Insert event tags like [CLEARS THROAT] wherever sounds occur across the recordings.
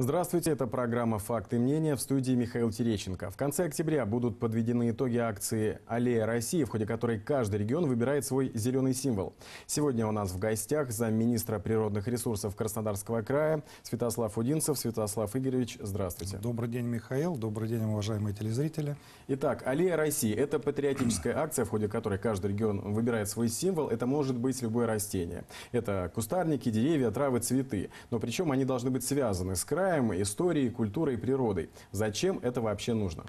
Здравствуйте, это программа «Факты и мнения» в студии Михаил Терещенко. В конце октября будут подведены итоги акции «Аллея России», в ходе которой каждый регион выбирает свой зеленый символ. Сегодня у нас в гостях замминистра природных ресурсов Краснодарского края Святослав Удинцев. Святослав Игоревич, здравствуйте. Добрый день, Михаил. Добрый день, уважаемые телезрители. Итак, «Аллея России» – это патриотическая акция, в ходе которой каждый регион выбирает свой символ. Это может быть любое растение. Это кустарники, деревья, травы, цветы. Но причем они должны быть связаны с краем краем, историей, культурой, природой. Зачем это вообще нужно?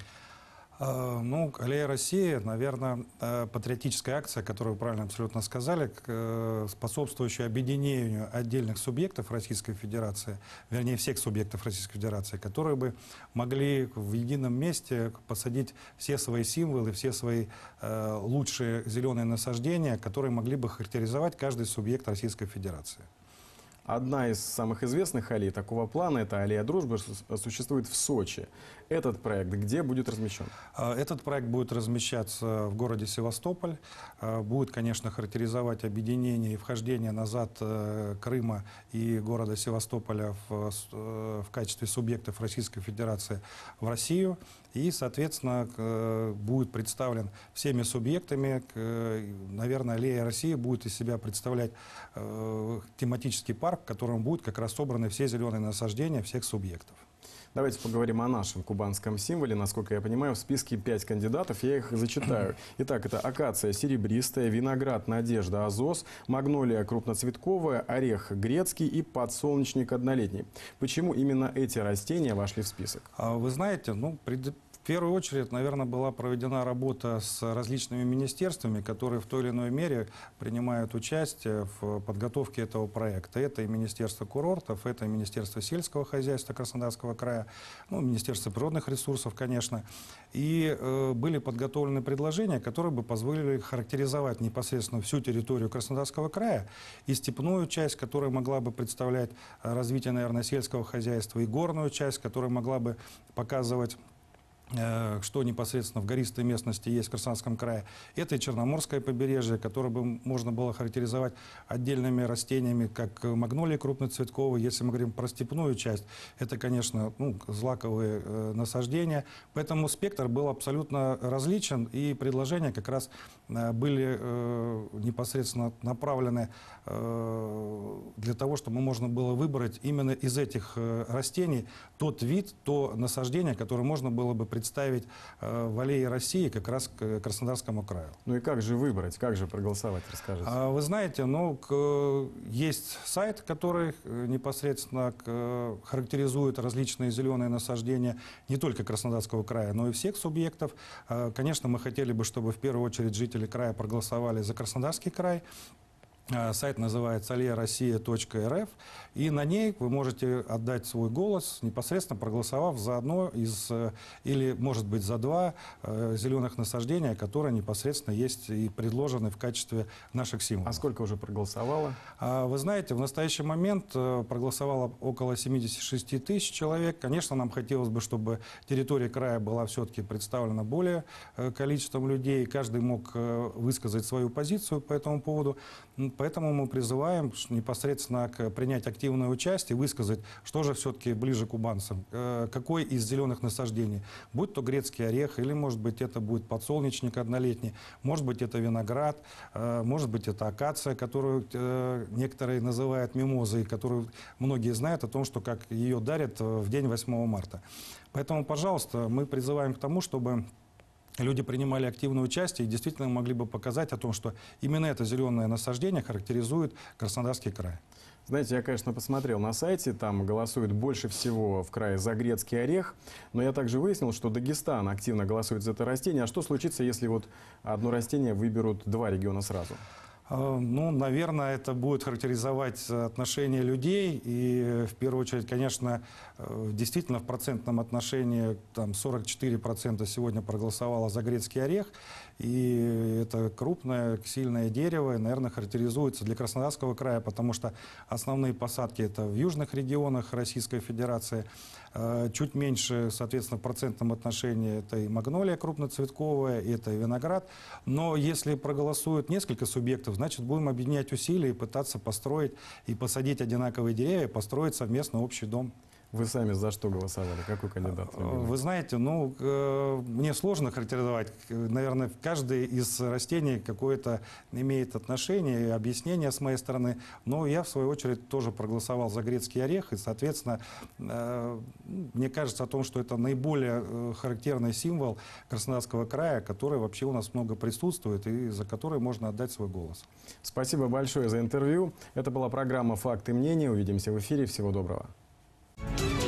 А, ну, «Аллея России», наверное, э, патриотическая акция, которую вы правильно абсолютно сказали, э, способствующая объединению отдельных субъектов Российской Федерации, вернее, всех субъектов Российской Федерации, которые бы могли в едином месте посадить все свои символы, все свои э, лучшие зеленые насаждения, которые могли бы характеризовать каждый субъект Российской Федерации. Одна из самых известных аллей такого плана, это аллея дружбы, существует в Сочи. Этот проект где будет размещен? А, этот проект будет размещаться в городе Севастополь. А, будет, конечно, характеризовать объединение и вхождение назад э, Крыма и города Севастополя в, э, в качестве субъектов Российской Федерации в Россию. И, соответственно, будет представлен всеми субъектами. Наверное, аллея России будет из себя представлять э, тематический парк, в котором будут как раз собраны все зеленые насаждения всех субъектов. Давайте поговорим о нашем кубанском символе. Насколько я понимаю, в списке пять кандидатов, я их зачитаю. [CLEARS THROAT] Итак, это акация серебристая, виноград надежда азос, магнолия крупноцветковая, орех грецкий и подсолнечник однолетний. Почему именно эти растения вошли в список? А вы знаете, ну, пред, первую очередь, наверное, была проведена работа с различными министерствами, которые в той или иной мере принимают участие в подготовке этого проекта. Это и Министерство курортов, это и Министерство сельского хозяйства Краснодарского края, ну, Министерство природных ресурсов, конечно. И э, были подготовлены предложения, которые бы позволили характеризовать непосредственно всю территорию Краснодарского края и степную часть, которая могла бы представлять развитие, наверное, сельского хозяйства, и горную часть, которая могла бы показывать Э, что непосредственно в гористой местности есть в Краснодарском крае. Это и Черноморское побережье, которое бы можно было характеризовать отдельными растениями, как магнолии крупноцветковые. Если мы говорим про степную часть, это, конечно, ну, злаковые э, насаждения. Поэтому спектр был абсолютно различен, и предложения как раз э, были э, непосредственно направлены э, для того, чтобы можно было выбрать именно из этих э, растений тот вид, то насаждение, которое можно было бы представить э, в аллее России как раз к Краснодарскому краю. Ну и как же выбрать, как же проголосовать, расскажите. А, вы знаете, ну, есть сайт, который э, непосредственно характеризует различные зеленые насаждения не только Краснодарского края, но и всех субъектов. А, конечно, мы хотели бы, чтобы в первую очередь жители края проголосовали за Краснодарский край, Э, сайт называется alliarossiya.rf, и на ней вы можете отдать свой голос, непосредственно проголосовав за одно из, э, или, может быть, за два э, зеленых насаждения, которые непосредственно есть и предложены в качестве наших символов. А сколько уже проголосовало? А, вы знаете, в настоящий момент проголосовало около 76 тысяч человек. Конечно, нам хотелось бы, чтобы территория края была все-таки представлена более количеством людей, каждый мог высказать свою позицию по этому поводу. Поэтому мы призываем непосредственно к принять активное участие, высказать, что же все-таки ближе кубанцам, э, какой из зеленых насаждений, будь то грецкий орех, или, может быть, это будет подсолнечник однолетний, может быть, это виноград, э, может быть, это акация, которую э, некоторые называют мимозой, которую многие знают о том, что как ее дарят в день 8 марта. Поэтому, пожалуйста, мы призываем к тому, чтобы люди принимали активное участие и действительно могли бы показать о том, что именно это зеленое насаждение характеризует Краснодарский край. Знаете, я, конечно, посмотрел на сайте, там голосует больше всего в крае за грецкий орех, но я также выяснил, что Дагестан активно голосует за это растение. А что случится, если вот одно растение выберут два региона сразу? А, ну, наверное, это будет характеризовать отношения людей. И в первую очередь, конечно, э, действительно в процентном отношении там 44% сегодня проголосовало за грецкий орех. И это крупное, сильное дерево, и, наверное, характеризуется для Краснодарского края, потому что основные посадки это в южных регионах Российской Федерации. Э, чуть меньше, соответственно, в процентном отношении это и магнолия крупноцветковая, и это и виноград. Но если проголосуют несколько субъектов, значит, будем объединять усилия и пытаться построить и посадить одинаковые деревья, построить совместно общий дом. Вы сами за что голосовали? Какой кандидат? любимый? Вы знаете, ну, мне сложно характеризовать. Наверное, каждый из растений какое-то имеет отношение и объяснение с моей стороны. Но я, в свою очередь, тоже проголосовал за грецкий орех. И, соответственно, э, мне кажется о том, что это наиболее э, характерный символ Краснодарского края, который вообще у нас много присутствует и за который можно отдать свой голос. Спасибо большое за интервью. Это была программа «Факты мнения». Увидимся в эфире. Всего доброго. Bye.